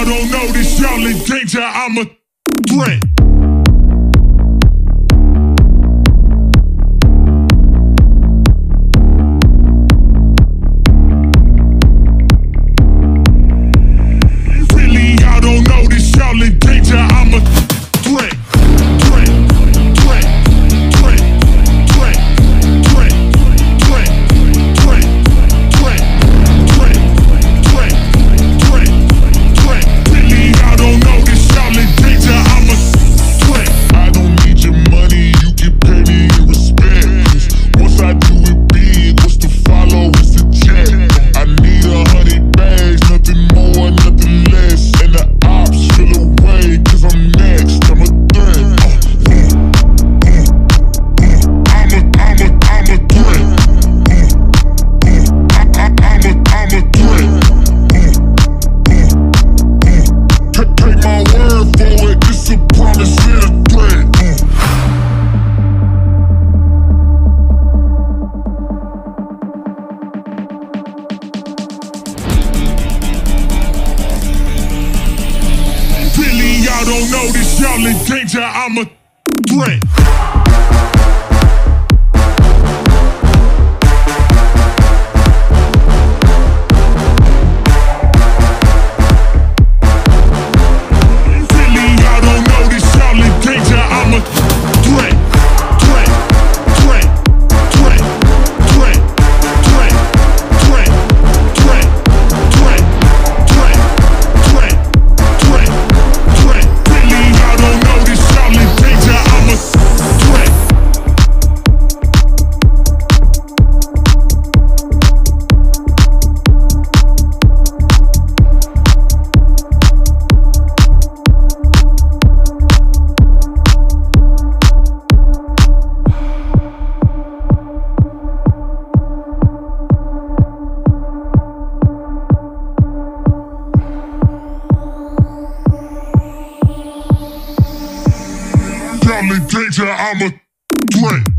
y'all don't know this, y'all in danger. I'm a threat. know this y'all in danger, I'm a threat. only danger, I'm a threat.